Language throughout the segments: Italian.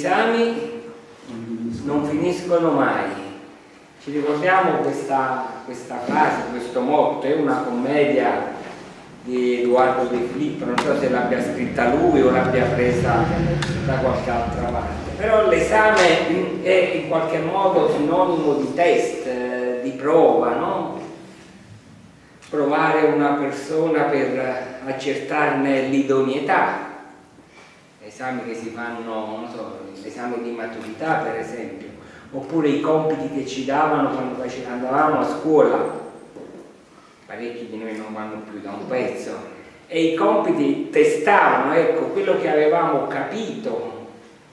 esami non finiscono mai. Ci ricordiamo questa, questa frase, questo motto, è una commedia di Edoardo De Filippo, non so se l'abbia scritta lui o l'abbia presa da qualche altra parte, però l'esame è in qualche modo sinonimo di test, eh, di prova, no? Provare una persona per accertarne l'idoneità, esami che si fanno, non so, l'esame di maturità per esempio, oppure i compiti che ci davano quando andavamo a scuola, parecchi di noi non vanno più da un pezzo, e i compiti testavano ecco, quello che avevamo capito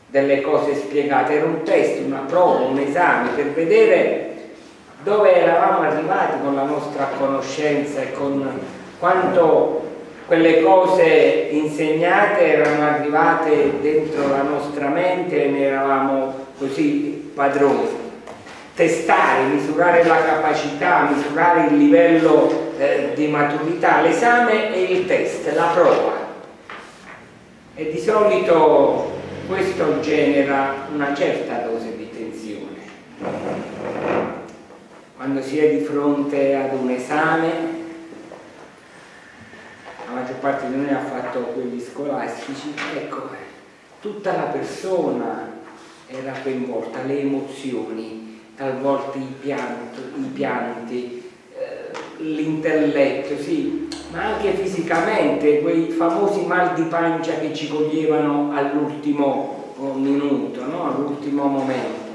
delle cose spiegate, era un test, una prova, un esame per vedere dove eravamo arrivati con la nostra conoscenza e con quanto quelle cose insegnate erano arrivate dentro la nostra mente e ne eravamo così padroni. Testare, misurare la capacità, misurare il livello eh, di maturità, l'esame e il test, la prova. E di solito questo genera una certa dose di tensione. Quando si è di fronte ad un esame parte di noi ha fatto quelli scolastici, ecco, tutta la persona era coinvolta, le emozioni, talvolta i, pianto, i pianti, eh, l'intelletto, sì, ma anche fisicamente, quei famosi mal di pancia che ci coglievano all'ultimo oh, minuto, no? all'ultimo momento.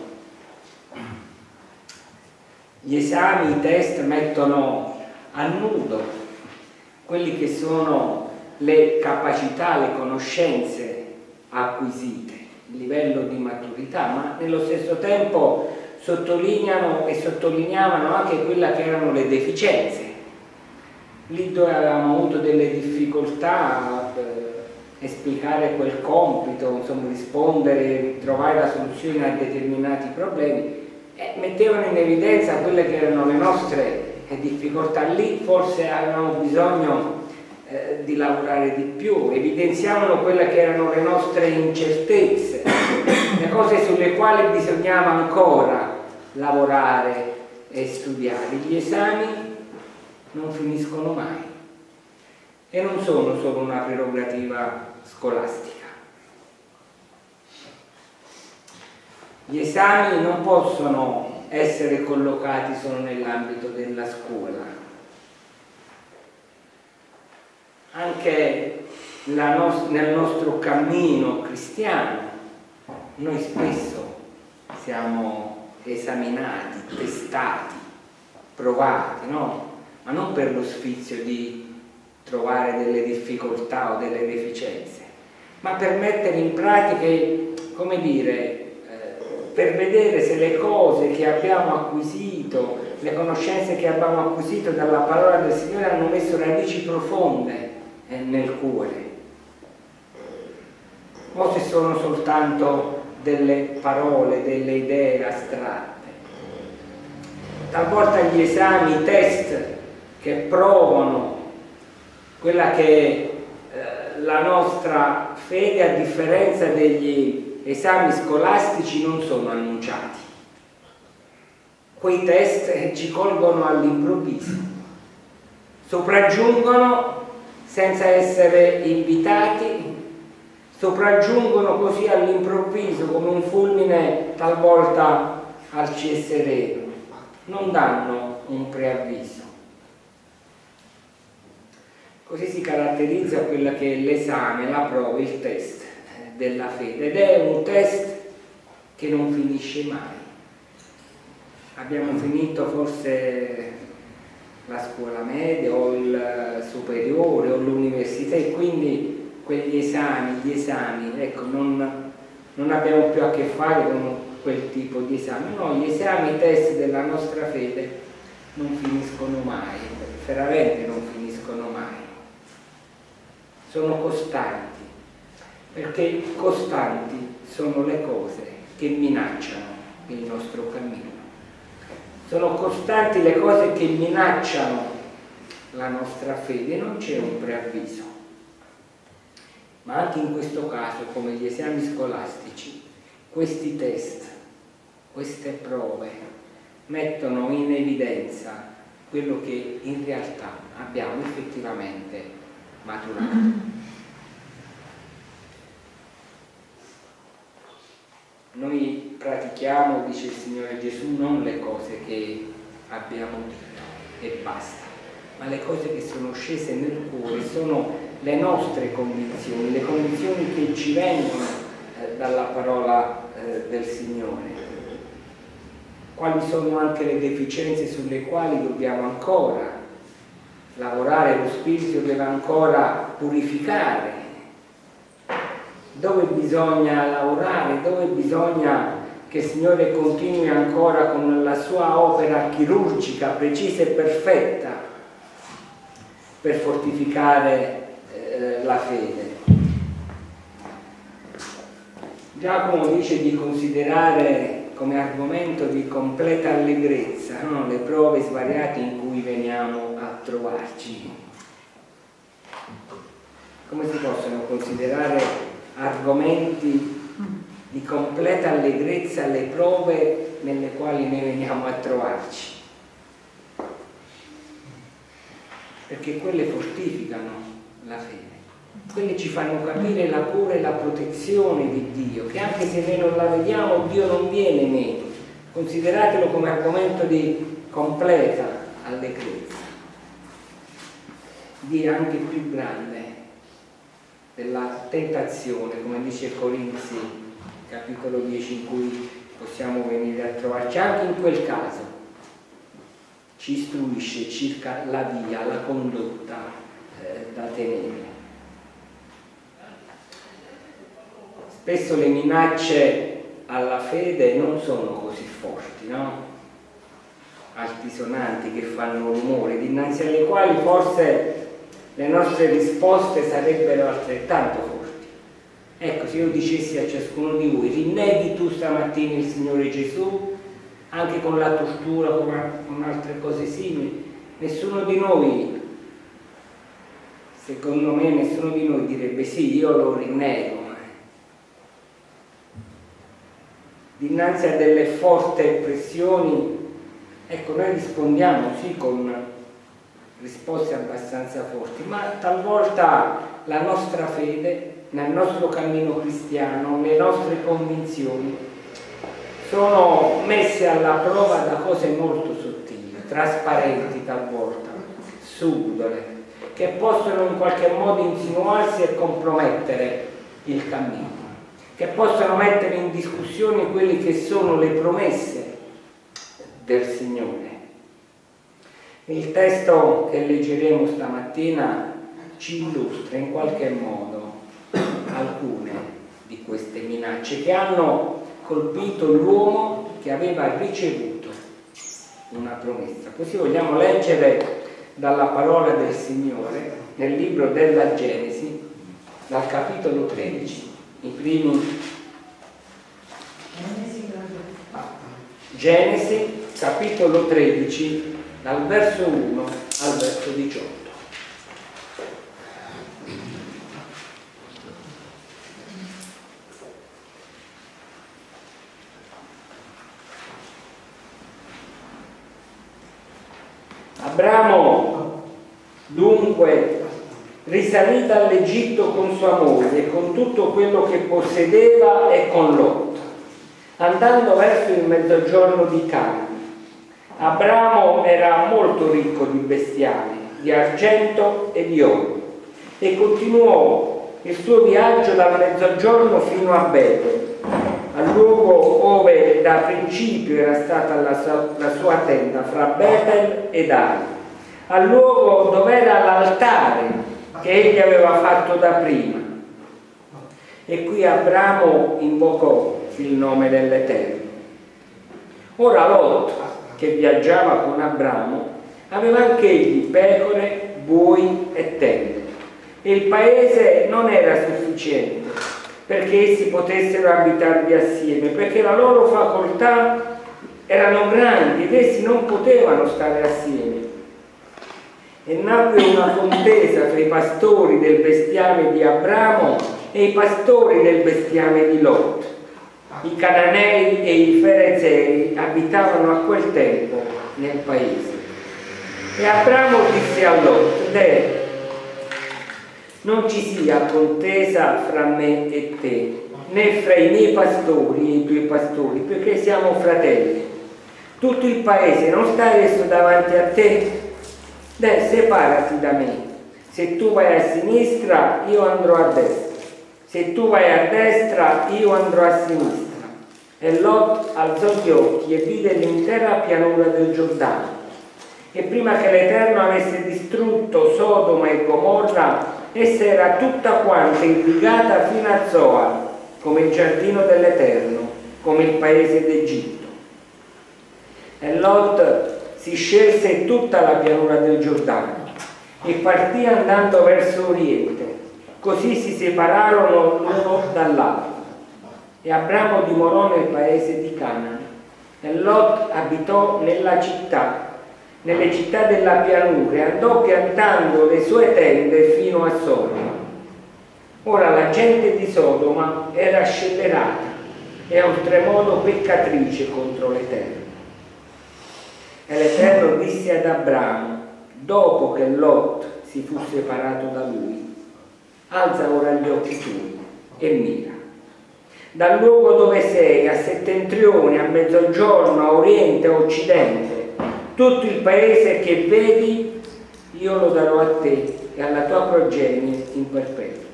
Gli esami, i test mettono a nudo quelli che sono le capacità, le conoscenze acquisite, il livello di maturità, ma nello stesso tempo sottolineano e sottolineavano anche quelle che erano le deficienze. Lì dove avevamo avuto delle difficoltà a eh, esplicare quel compito, insomma rispondere, trovare la soluzione a determinati problemi, eh, mettevano in evidenza quelle che erano le nostre difficoltà lì forse avevamo bisogno eh, di lavorare di più, evidenziavano quelle che erano le nostre incertezze, le cose sulle quali bisognava ancora lavorare e studiare. Gli esami non finiscono mai e non sono solo una prerogativa scolastica. Gli esami non possono essere collocati solo nell'ambito della scuola. Anche nos nel nostro cammino cristiano noi spesso siamo esaminati, testati, provati, no? ma non per lo sfizio di trovare delle difficoltà o delle deficienze, ma per mettere in pratica, come dire, per vedere se le cose che abbiamo acquisito, le conoscenze che abbiamo acquisito dalla parola del Signore hanno messo radici profonde eh, nel cuore. O se sono soltanto delle parole, delle idee astratte. Talvolta gli esami, i test che provano quella che è eh, la nostra fede a differenza degli esami scolastici non sono annunciati. Quei test ci colgono all'improvviso, sopraggiungono senza essere invitati, sopraggiungono così all'improvviso come un fulmine talvolta al sereno, non danno un preavviso. Così si caratterizza quella che è l'esame, la prova, il test della fede ed è un test che non finisce mai. Abbiamo finito forse la scuola media o il superiore o l'università e quindi quegli esami, gli esami, ecco, non, non abbiamo più a che fare con quel tipo di esami. No, gli esami, i test della nostra fede non finiscono mai, veramente non finiscono mai. Sono costanti perché costanti sono le cose che minacciano il nostro cammino. Sono costanti le cose che minacciano la nostra fede, non c'è un preavviso. Ma anche in questo caso, come gli esami scolastici, questi test, queste prove mettono in evidenza quello che in realtà abbiamo effettivamente maturato. Noi pratichiamo, dice il Signore Gesù, non le cose che abbiamo detto e basta, ma le cose che sono scese nel cuore sono le nostre convinzioni, le convinzioni che ci vengono eh, dalla parola eh, del Signore. Quali sono anche le deficienze sulle quali dobbiamo ancora lavorare, lo Spirito deve ancora purificare dove bisogna lavorare, dove bisogna che il Signore continui ancora con la sua opera chirurgica, precisa e perfetta, per fortificare eh, la fede. Giacomo dice di considerare come argomento di completa allegrezza no? le prove svariate in cui veniamo a trovarci. Come si possono considerare argomenti di completa allegrezza le prove nelle quali noi veniamo a trovarci. Perché quelle fortificano la fede, quelle ci fanno capire la cura e la protezione di Dio, che anche se noi non la vediamo, Dio non viene meno. Consideratelo come argomento di completa allegrezza, di anche più grande della tentazione, come dice Corinzi, capitolo 10, in cui possiamo venire a trovarci anche in quel caso. Ci istruisce circa la via, la condotta eh, da tenere. Spesso le minacce alla fede non sono così forti, no? altisonanti che fanno rumore, dinanzi alle quali forse le nostre risposte sarebbero altrettanto forti. Ecco, se io dicessi a ciascuno di voi, rinneghi tu stamattina il Signore Gesù, anche con la tortura, con altre cose simili, nessuno di noi, secondo me, nessuno di noi direbbe sì, io lo rinnego. Dinanzi a delle forti pressioni, ecco, noi rispondiamo sì con risposte abbastanza forti, ma talvolta la nostra fede, nel nostro cammino cristiano, le nostre convinzioni sono messe alla prova da cose molto sottili, trasparenti talvolta, subdole, che possono in qualche modo insinuarsi e compromettere il cammino, che possono mettere in discussione quelle che sono le promesse del Signore il testo che leggeremo stamattina ci illustra in qualche modo alcune di queste minacce che hanno colpito l'uomo che aveva ricevuto una promessa. Così vogliamo leggere dalla parola del Signore nel libro della Genesi, dal capitolo 13, i primi Genesi, capitolo 13, dal verso 1 al verso 18. Abramo dunque risalita all'Egitto con sua moglie, con tutto quello che possedeva e con Lot, andando verso il mezzogiorno di Canaan Abramo era molto ricco di bestiali, di argento e di oro e continuò il suo viaggio dal mezzogiorno fino a Betel, al luogo dove da principio era stata la sua, la sua tenda fra Betel ed Ai, al luogo dove era l'altare che egli aveva fatto da prima. E qui Abramo invocò il nome dell'Eterno. Ora Lot, che viaggiava con Abramo, aveva anche egli pecore, buoi e tende. E il paese non era sufficiente perché essi potessero abitarvi assieme, perché la loro facoltà erano grandi ed essi non potevano stare assieme. E nacque una contesa tra i pastori del bestiame di Abramo e i pastori del bestiame di Lot. I Cananei e i Ferezei abitavano a quel tempo nel paese. E Abramo disse a Lot, non ci sia contesa fra me e te, né fra i miei pastori e i tuoi pastori, perché siamo fratelli. Tutto il paese non sta adesso davanti a te? Deh, separati da me. Se tu vai a sinistra, io andrò a destra. Se tu vai a destra, io andrò a sinistra. E Lot alzò gli occhi e vide l'intera pianura del Giordano. E prima che l'Eterno avesse distrutto Sodoma e Gomorra, essa era tutta quanta irrigata fino a Zoar, come il giardino dell'Eterno, come il paese d'Egitto. E Lot si scelse tutta la pianura del Giordano e partì andando verso oriente. Così si separarono l'uno dall'altro. E Abramo dimorò nel paese di Canaan. E Lot abitò nella città, nelle città della pianura, e andò piantando le sue tende fino a Sodoma. Ora la gente di Sodoma era scellerata e oltremodo peccatrice contro l'Eterno. E l'Eterno disse ad Abramo, dopo che Lot si fu separato da lui, alza ora gli occhi tuoi e mira. Dal luogo dove sei, a settentrione, a mezzogiorno, a oriente, a occidente, tutto il paese che vedi, io lo darò a te e alla tua progenie in perpetuo.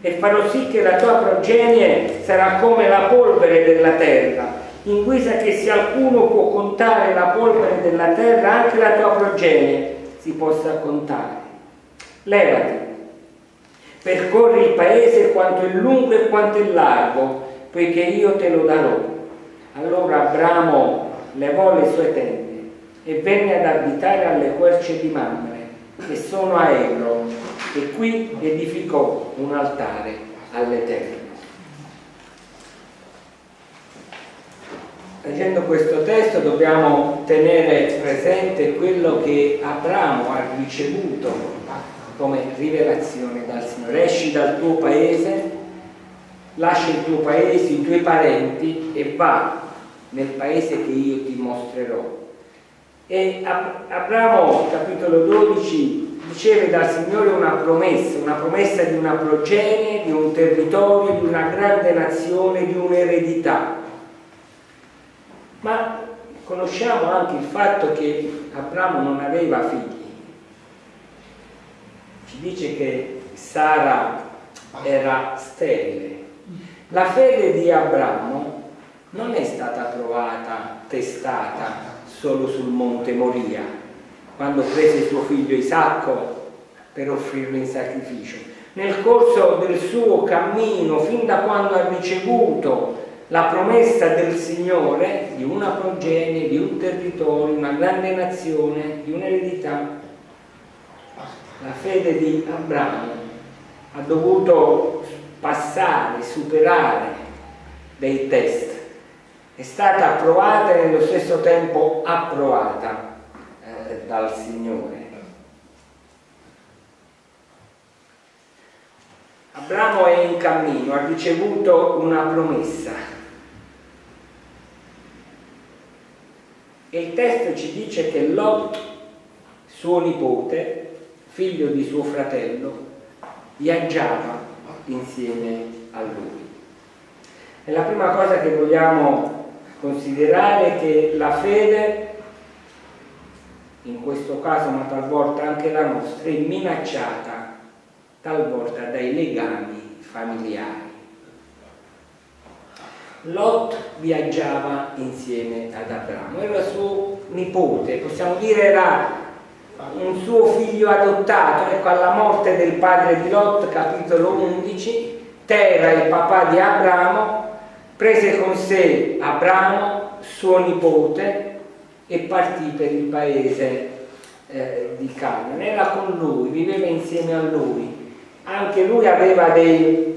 E farò sì che la tua progenie sarà come la polvere della terra, in guisa che se qualcuno può contare la polvere della terra, anche la tua progenie si possa contare. Levati, percorri il paese quanto è lungo e quanto è largo, poiché io te lo darò. Allora Abramo levò le sue tende e venne ad abitare alle querce di Mamre, che sono a Ebron, e qui edificò un altare all'Eterno. Leggendo questo testo dobbiamo tenere presente quello che Abramo ha ricevuto come rivelazione dal Signore. Esci dal tuo paese, lascia il tuo paese, i tuoi parenti e va nel paese che io ti mostrerò. E Abramo, capitolo 12, riceve dal Signore una promessa, una promessa di una progenie, di un territorio, di una grande nazione, di un'eredità ma conosciamo anche il fatto che Abramo non aveva figli. Ci dice che Sara era sterile. La fede di Abramo non è stata provata, testata solo sul monte Moria, quando prese suo figlio Isacco per offrirlo in sacrificio. Nel corso del suo cammino, fin da quando ha ricevuto la promessa del Signore di una progenie, di un territorio, una grande nazione, di un'eredità. La fede di Abramo ha dovuto passare, superare dei test, è stata approvata e nello stesso tempo approvata eh, dal Signore. Abramo è in cammino, ha ricevuto una promessa E il testo ci dice che Lot, suo nipote, figlio di suo fratello, viaggiava insieme a lui. E la prima cosa che vogliamo considerare è che la fede, in questo caso ma talvolta anche la nostra, è minacciata talvolta dai legami familiari. Lot viaggiava insieme ad Abramo, era suo nipote, possiamo dire era un suo figlio adottato, ecco alla morte del padre di Lot, capitolo 11, Tera, il papà di Abramo, prese con sé Abramo, suo nipote, e partì per il paese eh, di Canaan. Era con lui, viveva insieme a lui. Anche lui aveva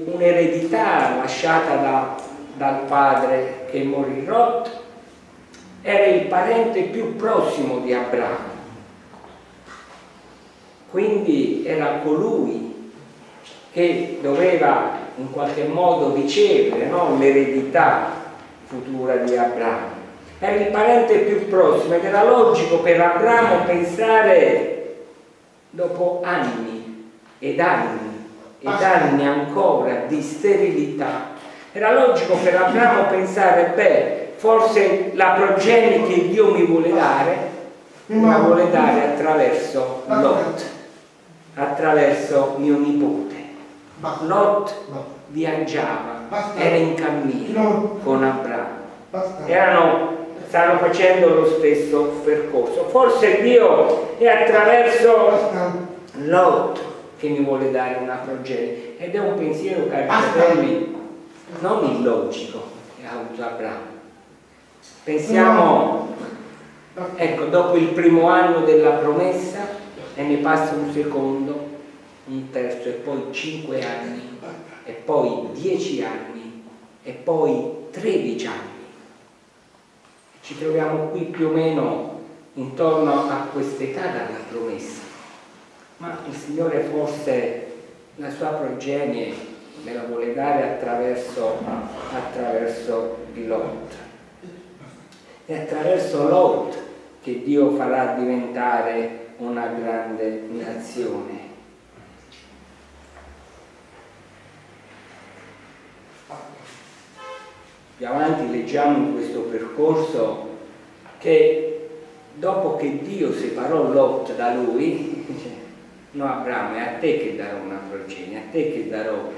un'eredità lasciata da dal padre che morì Lot, era il parente più prossimo di Abramo. Quindi era colui che doveva in qualche modo ricevere no, l'eredità futura di Abramo. Era il parente più prossimo ed era logico per Abramo pensare dopo anni ed anni ed anni ancora di sterilità. Era logico per Abramo pensare, beh, forse la progenie che Dio mi vuole dare, me la vuole dare attraverso Lot, attraverso mio nipote. Lot viaggiava, era in cammino con Abramo. Erano, stanno facendo lo stesso percorso. Forse Dio è attraverso Lot che mi vuole dare una progenie. Ed è un pensiero, fratelli, non illogico che ha avuto Abramo. Pensiamo, ecco, dopo il primo anno della promessa e ne passa un secondo, un terzo e poi cinque anni e poi dieci anni e poi tredici anni. Ci troviamo qui più o meno intorno a quest'età dalla promessa, ma il Signore forse la sua progenie me la vuole dare attraverso, attraverso Lot. È attraverso Lot che Dio farà diventare una grande nazione. Più avanti leggiamo in questo percorso che dopo che Dio separò Lot da lui, dice, no Abramo è a te che darò una progenie, a te che darò.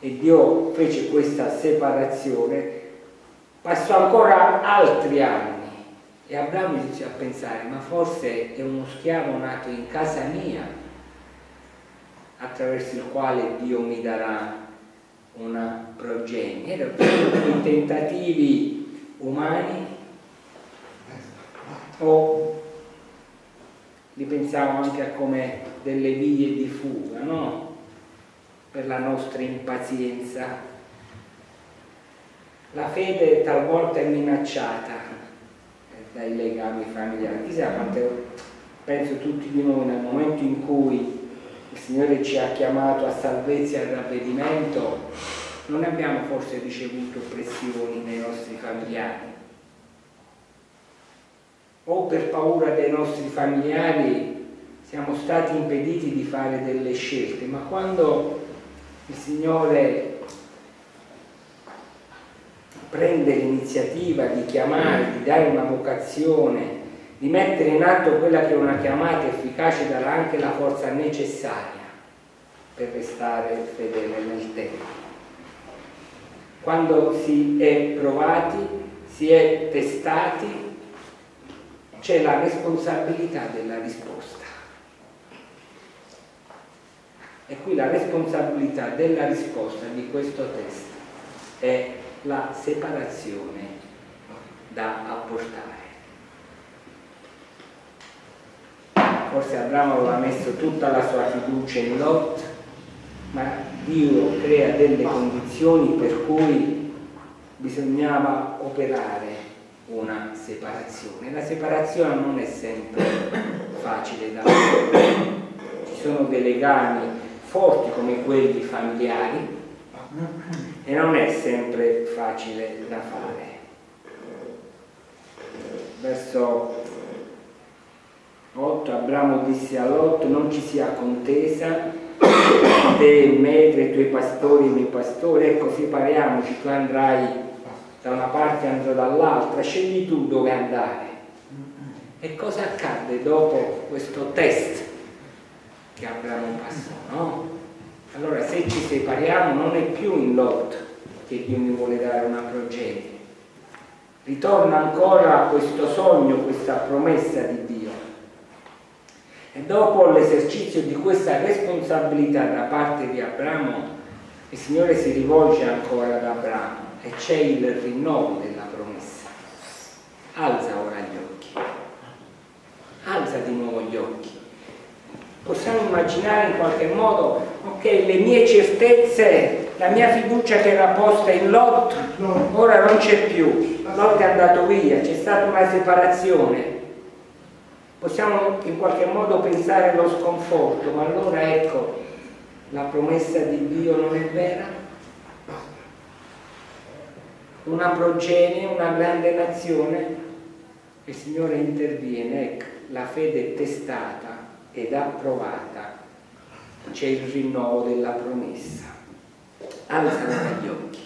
E Dio fece questa separazione, passò ancora altri anni e Abramo iniziò a pensare, ma forse è uno schiavo nato in casa mia attraverso il quale Dio mi darà una progenie. Erano tentativi umani o li pensiamo anche a come delle vie di fuga, no? Per la nostra impazienza. La fede talvolta è minacciata dai legami familiari. Chissà quante, penso tutti di noi nel momento in cui il Signore ci ha chiamato a salvezza e a ravvedimento, non abbiamo forse ricevuto pressioni nei nostri familiari. O per paura dei nostri familiari siamo stati impediti di fare delle scelte, ma quando il Signore prende l'iniziativa di chiamare, di dare una vocazione, di mettere in atto quella che è una chiamata efficace darà anche la forza necessaria per restare fedele nel tempo. Quando si è provati, si è testati, c'è la responsabilità della risposta. E qui la responsabilità della risposta di questo test è la separazione da apportare. forse Abramo aveva messo tutta la sua fiducia in Lot, ma Dio crea delle condizioni per cui bisognava operare una separazione. La separazione non è sempre facile da fare, ci sono dei legami forti come quelli familiari e non è sempre facile da fare. Verso 8 Abramo disse a Lot non ci sia contesa te e me i tuoi pastori e i miei pastori ecco separiamoci tu andrai da una parte e andrò dall'altra scegli tu dove andare e cosa accadde dopo questo test che Abramo passò no? Allora se ci separiamo non è più in Lot che Dio mi vuole dare una progenie ritorna ancora questo sogno questa promessa di Dio e dopo l'esercizio di questa responsabilità da parte di Abramo, il Signore si rivolge ancora ad Abramo e c'è il rinnovo della promessa. Alza ora gli occhi, alza di nuovo gli occhi. Possiamo immaginare in qualche modo, ok, le mie certezze, la mia fiducia che era posta in Lot, ora non c'è più. Lot è andato via, c'è stata una separazione Possiamo in qualche modo pensare allo sconforto, ma allora ecco, la promessa di Dio non è vera? una progenie, una grande nazione. Il Signore interviene, ecco, la fede è testata ed approvata, c'è il rinnovo della promessa. Alzano gli occhi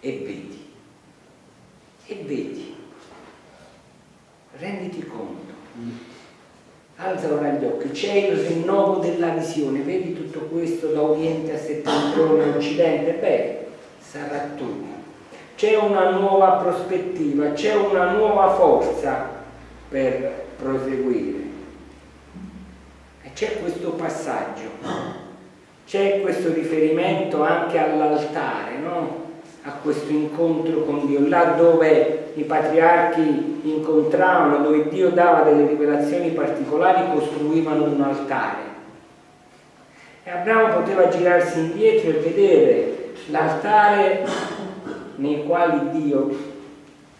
e vedi, e vedi, renditi conto. Alza ora gli occhi, c'è il rinnovo della visione, vedi tutto questo da oriente a settentrione, occidente? Beh, sarà tu. C'è una nuova prospettiva, c'è una nuova forza per proseguire. C'è questo passaggio, c'è questo riferimento anche all'altare, no? a questo incontro con Dio, là dove i patriarchi incontravano, dove Dio dava delle rivelazioni particolari, costruivano un altare. E Abramo poteva girarsi indietro e vedere l'altare nei quali Dio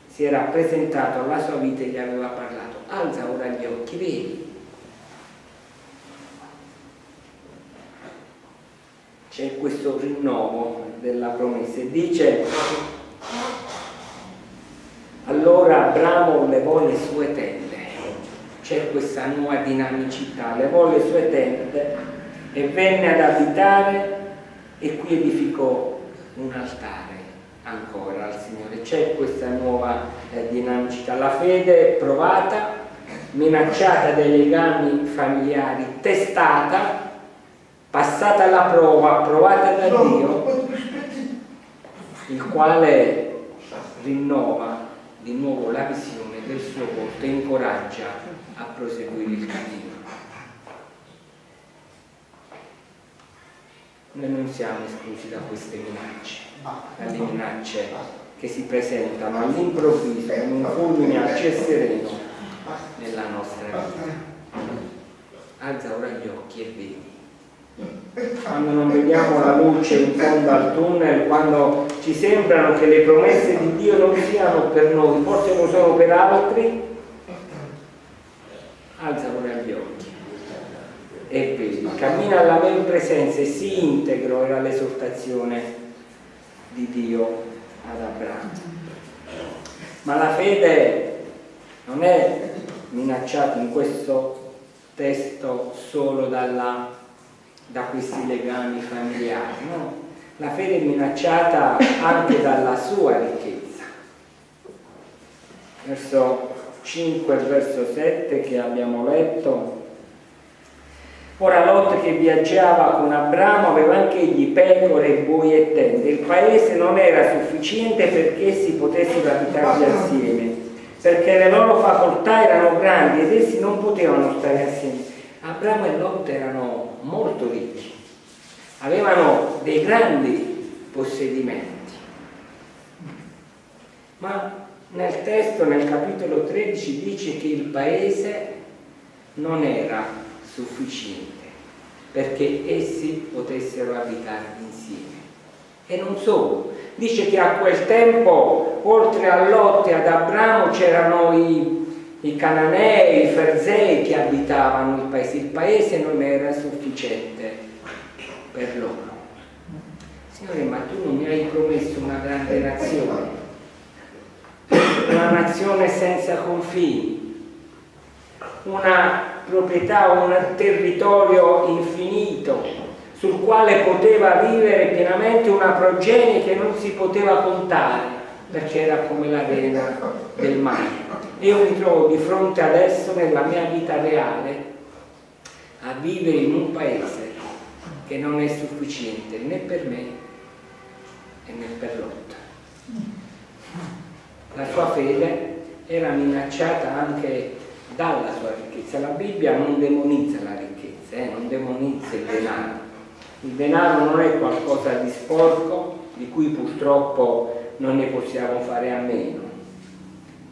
si era presentato alla sua vita e gli aveva parlato. Alza ora gli occhi, vedi. C'è questo rinnovo della promessa e dice allora Abramo levò le sue tende. C'è questa nuova dinamicità levò le sue tende e venne ad abitare e qui edificò un altare ancora al Signore. C'è questa nuova eh, dinamicità. La fede provata minacciata dai legami familiari testata passata alla prova, provata da Dio, il quale rinnova di nuovo la visione del suo volto e incoraggia a proseguire il cammino. Noi non siamo esclusi da queste minacce, dalle minacce che si presentano all'improvviso come un fulmine a ciel sereno nella nostra vita. Alza ora gli occhi e vedi quando non vediamo la luce in fondo al tunnel, quando ci sembrano che le promesse di Dio non siano per noi, forse non sono per altri, alza ora gli occhi e vedi, cammina alla mia presenza e si integro, era l'esortazione di Dio ad Abramo. Ma la fede non è minacciata in questo testo solo dalla da questi legami familiari, no? La fede è minacciata anche dalla sua ricchezza. Verso 5 e verso 7 che abbiamo letto. Ora Lot che viaggiava con Abramo aveva anche egli pecore, buoi e tende. Il paese non era sufficiente perché si potessero abitare assieme, perché le loro facoltà erano grandi ed essi non potevano stare assieme. Abramo e Lot erano molto ricchi, avevano dei grandi possedimenti, ma nel testo, nel capitolo 13, dice che il paese non era sufficiente perché essi potessero abitare insieme. E non solo, dice che a quel tempo, oltre a Lot e ad Abramo, c'erano i i cananei, i ferzei che abitavano il paese, il paese non era sufficiente per loro. Signore, ma tu non mi hai promesso una grande nazione, una nazione senza confini, una proprietà, un territorio infinito sul quale poteva vivere pienamente una progenie che non si poteva contare perché era come l'arena del mare. Io mi trovo di fronte adesso nella mia vita reale a vivere in un paese che non è sufficiente né per me né per Lot. La sua fede era minacciata anche dalla sua ricchezza. La Bibbia non demonizza la ricchezza, eh? non demonizza il denaro. Il denaro non è qualcosa di sporco di cui purtroppo non ne possiamo fare a meno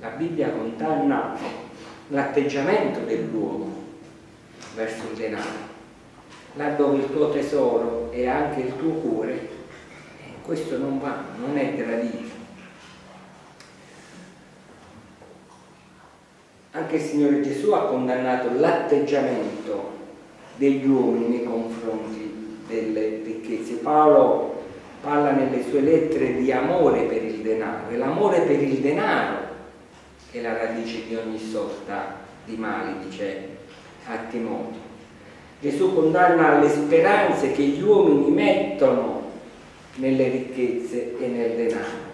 la Bibbia condanna l'atteggiamento dell'uomo verso il denaro. Là dove il tuo tesoro è anche il tuo cuore, eh, questo non va, non è gradito. Anche il Signore Gesù ha condannato l'atteggiamento degli uomini nei confronti delle ricchezze. Paolo parla nelle sue lettere di amore per il denaro, è l'amore per il denaro è la radice di ogni sorta di mali, dice a Timoteo. Gesù condanna le speranze che gli uomini mettono nelle ricchezze e nel denaro.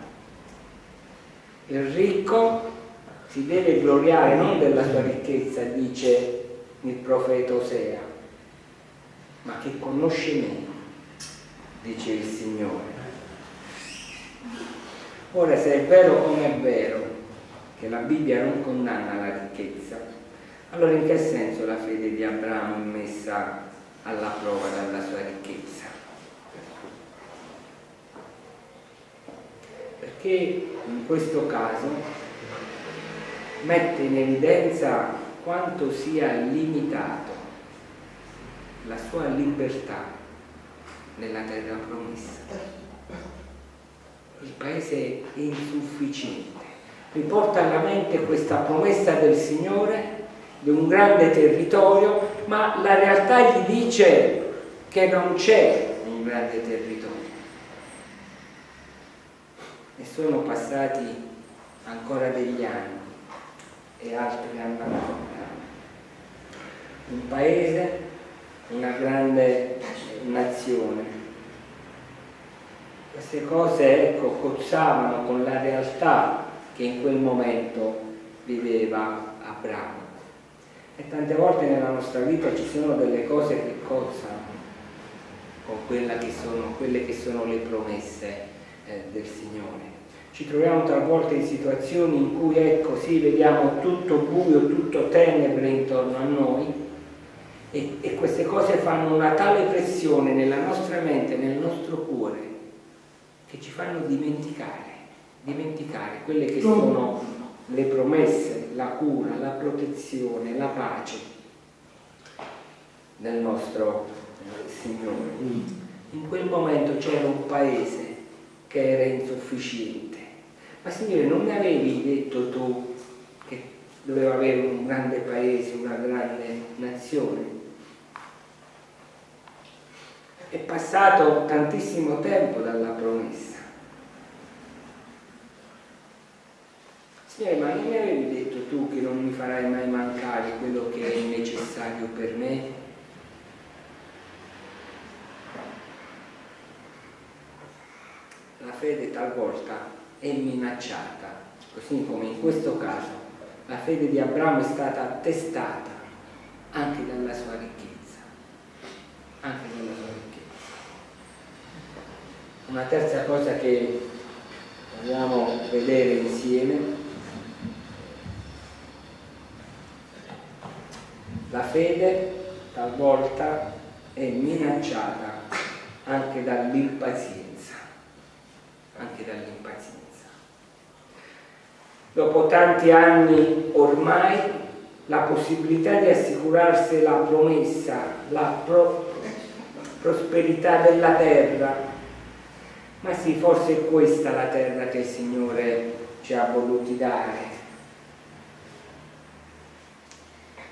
Il ricco si deve gloriare non della sua ricchezza, dice il profeta Osea, ma che conosce meno, dice il Signore. Ora se è vero come è vero che la Bibbia non condanna la ricchezza, allora in che senso la fede di Abramo è messa alla prova dalla sua ricchezza? Perché in questo caso mette in evidenza quanto sia limitato la sua libertà nella terra promessa. Il paese è insufficiente. Riporta alla mente questa promessa del Signore di un grande territorio, ma la realtà gli dice che non c'è un grande territorio. E sono passati ancora degli anni e altri anni ancora. Un paese, una grande nazione. Queste cose ecco, cozzavano con la realtà che in quel momento viveva Abramo. E tante volte nella nostra vita ci sono delle cose che cozzano con che sono, quelle che sono le promesse eh, del Signore. Ci troviamo talvolta in situazioni in cui, ecco, sì, vediamo tutto buio, tutto tenebre intorno a noi e, e queste cose fanno una tale pressione nella nostra mente, nel nostro cuore, che ci fanno dimenticare, dimenticare quelle che sono le promesse, la cura, la protezione, la pace del nostro eh, Signore. In quel momento c'era un paese che era insufficiente. Ma Signore, non mi avevi detto tu che doveva avere un grande paese, una grande nazione? È passato tantissimo tempo dalla promessa. Signore, ma non mi avevi detto tu che non mi farai mai mancare quello che è necessario per me? La fede talvolta è minacciata, così come in questo caso la fede di Abramo è stata attestata anche dalla sua ricchezza, anche dalla sua ricchezza. Una terza cosa che vogliamo vedere insieme La fede talvolta è minacciata anche dall'impazienza, anche dall'impazienza. Dopo tanti anni ormai la possibilità di assicurarsi la promessa, la pro prosperità della terra, ma sì, forse è questa la terra che il Signore ci ha voluti dare,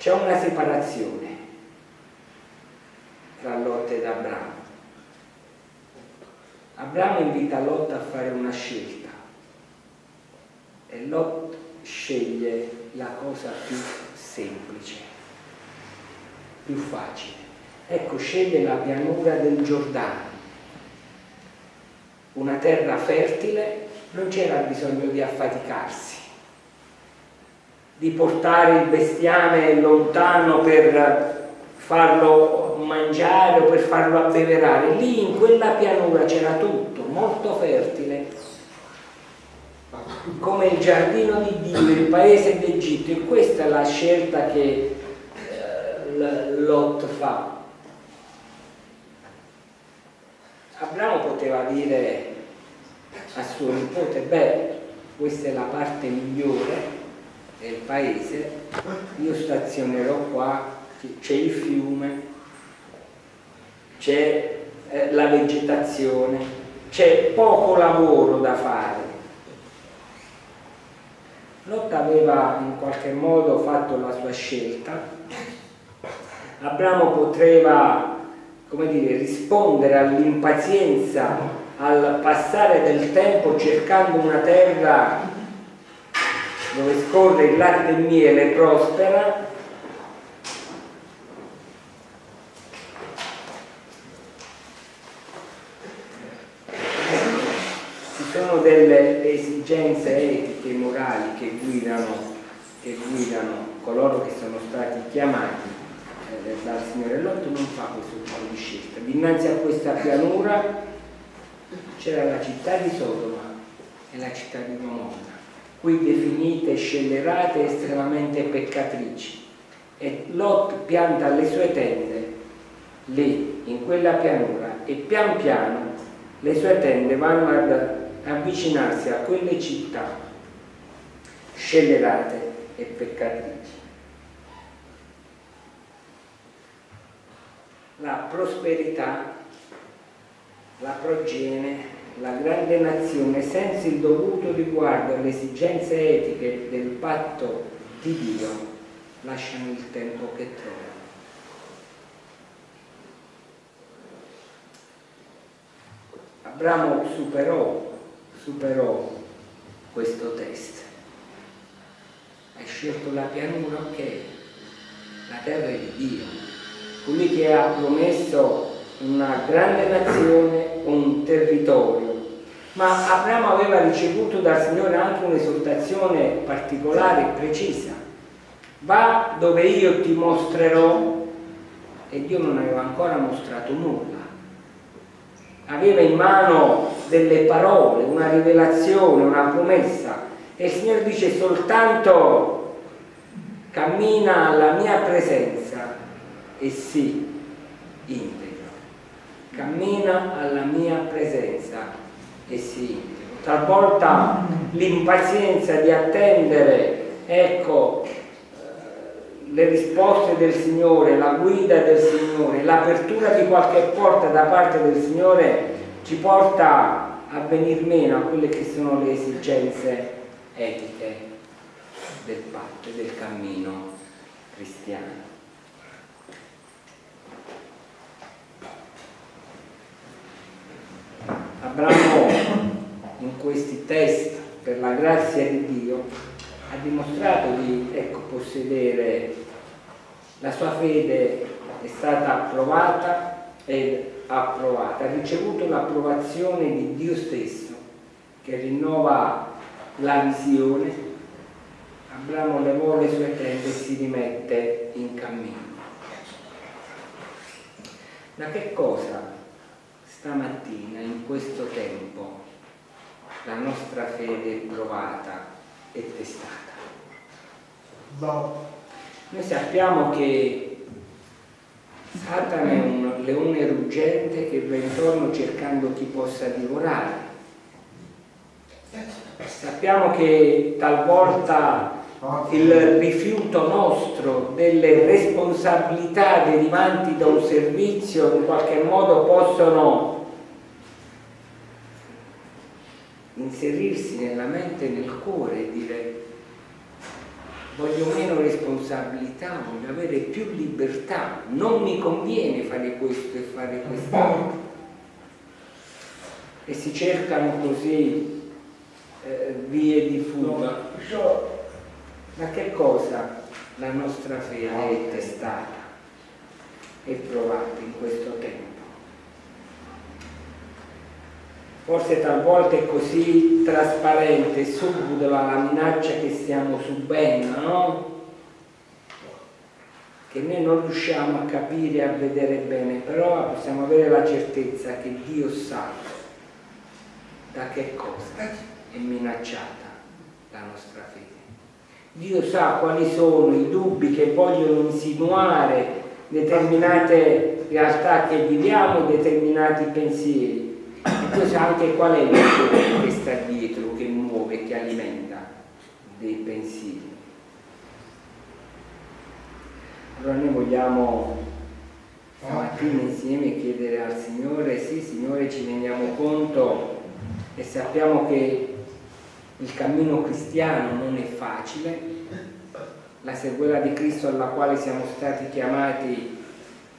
C'è una separazione tra Lot ed Abramo. Abramo invita Lot a fare una scelta e Lot sceglie la cosa più semplice, più facile. Ecco, sceglie la pianura del Giordano, una terra fertile, non c'era bisogno di affaticarsi di portare il bestiame lontano per farlo mangiare o per farlo abbeverare. Lì in quella pianura c'era tutto, molto fertile, come il giardino di Dio, il paese d'Egitto. E questa è la scelta che eh, Lot fa. Abramo poteva dire a suo nipote, beh, questa è la parte migliore, del paese, io stazionerò qua, c'è il fiume, c'è eh, la vegetazione, c'è poco lavoro da fare. Lot aveva in qualche modo fatto la sua scelta, Abramo poteva come dire, rispondere all'impazienza al passare del tempo cercando una terra dove scorre il latte e miele prospera, ci sono delle esigenze etiche e morali che guidano, che guidano coloro che sono stati chiamati eh, dal Signore Lotto non fa questo tipo di scelta. Dinanzi a questa pianura c'era la città di Sodoma e la città di Gomorra, qui definite scellerate e estremamente peccatrici. E Lot pianta le sue tende lì, in quella pianura, e pian piano le sue tende vanno ad avvicinarsi a quelle città scellerate e peccatrici. La prosperità, la progenie, la grande nazione senza il dovuto riguardo alle esigenze etiche del patto di Dio lasciano il tempo che trovano. Abramo superò, superò questo test. Hai scelto la pianura, ok, la terra è di Dio, colui che ha promesso una grande nazione, un territorio. Ma Abramo aveva ricevuto dal Signore anche un'esortazione particolare e precisa. Va dove io ti mostrerò e Dio non aveva ancora mostrato nulla. Aveva in mano delle parole, una rivelazione, una promessa e il Signore dice soltanto cammina alla mia presenza e si integra cammina alla mia presenza e integra. Talvolta l'impazienza di attendere, ecco, eh, le risposte del Signore, la guida del Signore, l'apertura di qualche porta da parte del Signore ci porta a venir meno a quelle che sono le esigenze etiche del patto e del cammino cristiano. Abramo in questi test per la grazia di Dio ha dimostrato di ecco, possedere la sua fede è stata approvata ed approvata, ha ricevuto l'approvazione di Dio stesso che rinnova la visione. Abramo levò le sue tende e si rimette in cammino. Da che cosa stamattina, in questo tempo, la nostra fede è provata e testata. No. Noi sappiamo che Satana è un leone ruggente che va intorno cercando chi possa divorare. Sappiamo che talvolta il rifiuto nostro delle responsabilità derivanti da un servizio in qualche modo possono inserirsi nella mente e nel cuore e dire voglio meno responsabilità, voglio avere più libertà, non mi conviene fare questo e fare quest'altro. E si cercano così eh, vie di fuga. Da che cosa la nostra fede è testata e provata in questo tempo? Forse talvolta è così trasparente e subdola la minaccia che stiamo subendo, no? Che noi non riusciamo a capire a vedere bene, però possiamo avere la certezza che Dio sa da che cosa è minacciata la nostra fede. Dio sa quali sono i dubbi che vogliono insinuare determinate realtà che viviamo, determinati pensieri. E Dio sa anche qual è il motivo che sta dietro, che muove, che alimenta dei pensieri. Allora noi vogliamo stamattina insieme chiedere al Signore, sì Signore ci rendiamo conto e sappiamo che il cammino cristiano non è facile, la sequela di Cristo alla quale siamo stati chiamati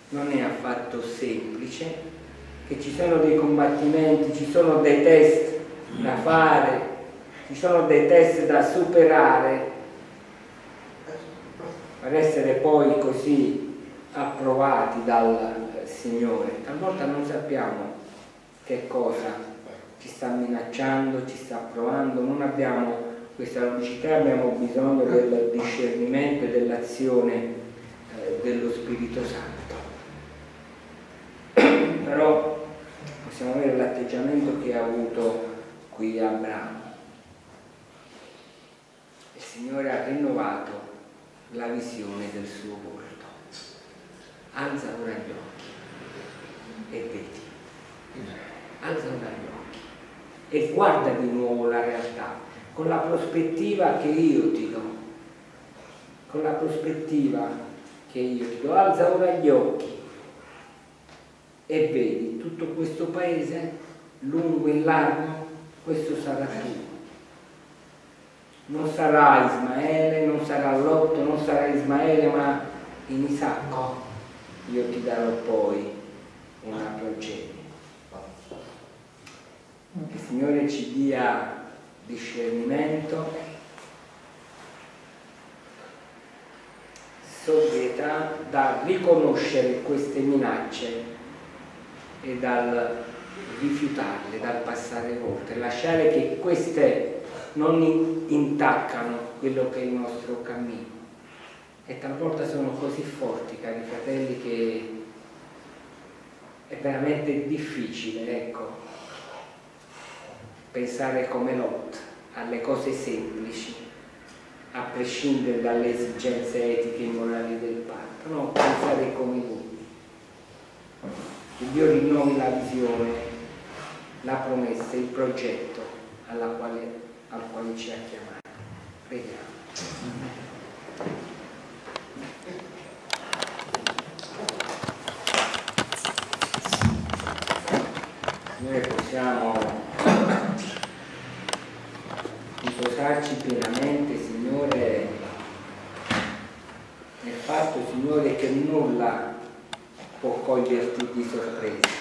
non è affatto semplice, che ci sono dei combattimenti, ci sono dei test da fare, ci sono dei test da superare per essere poi così approvati dal Signore. Talvolta non sappiamo che cosa ci sta minacciando, ci sta provando, non abbiamo questa logicità, abbiamo bisogno del discernimento e dell'azione eh, dello Spirito Santo. Però possiamo avere l'atteggiamento che ha avuto qui Abramo. Il Signore ha rinnovato la visione del suo volto. Alza ora gli occhi e vedi. Alza ora gli occhi e guarda di nuovo la realtà con la prospettiva che io ti do. Con la prospettiva che io ti do. Alza ora gli occhi e vedi tutto questo paese lungo e largo, questo sarà tuo. Non sarà Ismaele, non sarà Lotto, non sarà Ismaele, ma in Isacco io ti darò poi una progenie. Il Signore ci dia discernimento, sobrietà da riconoscere queste minacce e dal rifiutarle, dal passare oltre, lasciare che queste non intaccano quello che è il nostro cammino. E talvolta sono così forti, cari fratelli, che è veramente difficile, ecco, pensare come Lot alle cose semplici, a prescindere dalle esigenze etiche e morali del patto, no, pensare come lui che Dio rinnovi la visione, la promessa, il progetto quale, al quale ci ha chiamato. Preghiamo. Noi possiamo riposarci pienamente, Signore, nel fatto, Signore, che nulla può coglierti di sorpresa.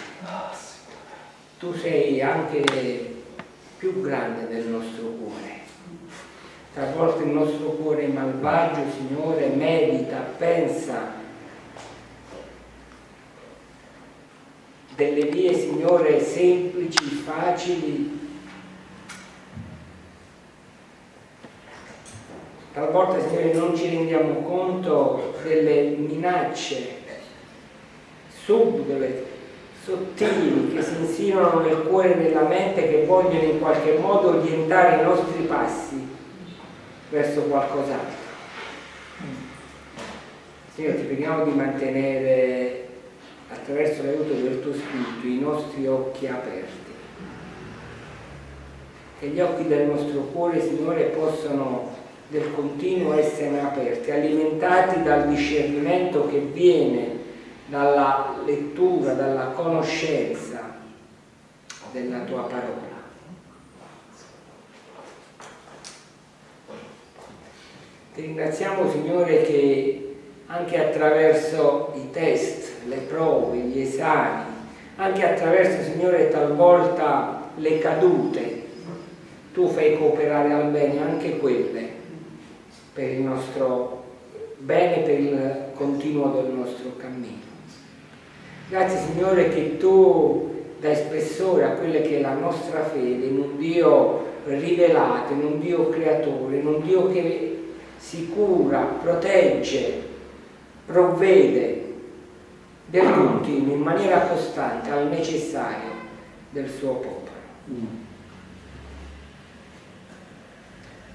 Tu sei anche più grande del nostro cuore. Talvolta il nostro cuore malvagio, Signore, medita, pensa delle vie, Signore, semplici, facili. Talvolta, non ci rendiamo conto delle minacce subdole, sottili, che si insinuano nel cuore e nella mente, che vogliono in qualche modo orientare i nostri passi verso qualcos'altro. Signore, ti preghiamo di mantenere attraverso l'aiuto del tuo Spirito i nostri occhi aperti. Che gli occhi del nostro cuore, Signore, possano del continuo essere aperti, alimentati dal discernimento che viene dalla lettura, dalla conoscenza della tua parola. Ti ringraziamo Signore che anche attraverso i test, le prove, gli esami, anche attraverso Signore talvolta le cadute, tu fai cooperare al bene anche quelle per il nostro bene, per il continuo del nostro cammino. Grazie Signore che tu dai spessore a quella che è la nostra fede in un Dio rivelato, in un Dio creatore, in un Dio che si cura, protegge, provvede del continuo, in maniera costante, al necessario del suo popolo.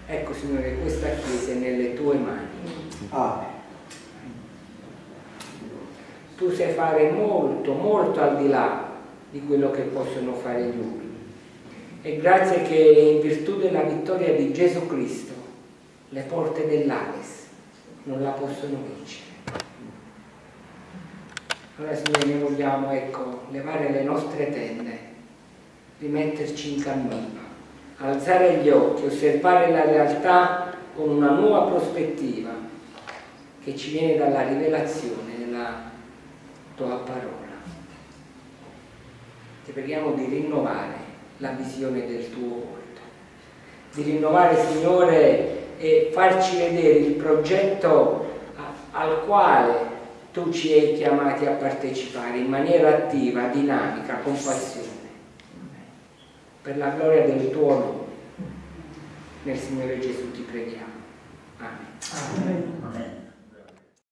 Ecco Signore, questa Chiesa è nelle tue mani. Amen tu sai fare molto, molto al di là di quello che possono fare gli uomini. E grazie che in virtù della vittoria di Gesù Cristo le porte dell'Ades non la possono vincere. Allora Signore noi vogliamo ecco, levare le nostre tende, rimetterci in cammino, alzare gli occhi, osservare la realtà con una nuova prospettiva che ci viene dalla rivelazione della tua parola. ti preghiamo di rinnovare la visione del tuo volto, di rinnovare, Signore, e farci vedere il progetto al quale tu ci hai chiamati a partecipare in maniera attiva, dinamica, con passione, per la gloria del tuo nome. Nel Signore Gesù ti preghiamo. Amen. Amen. Amen.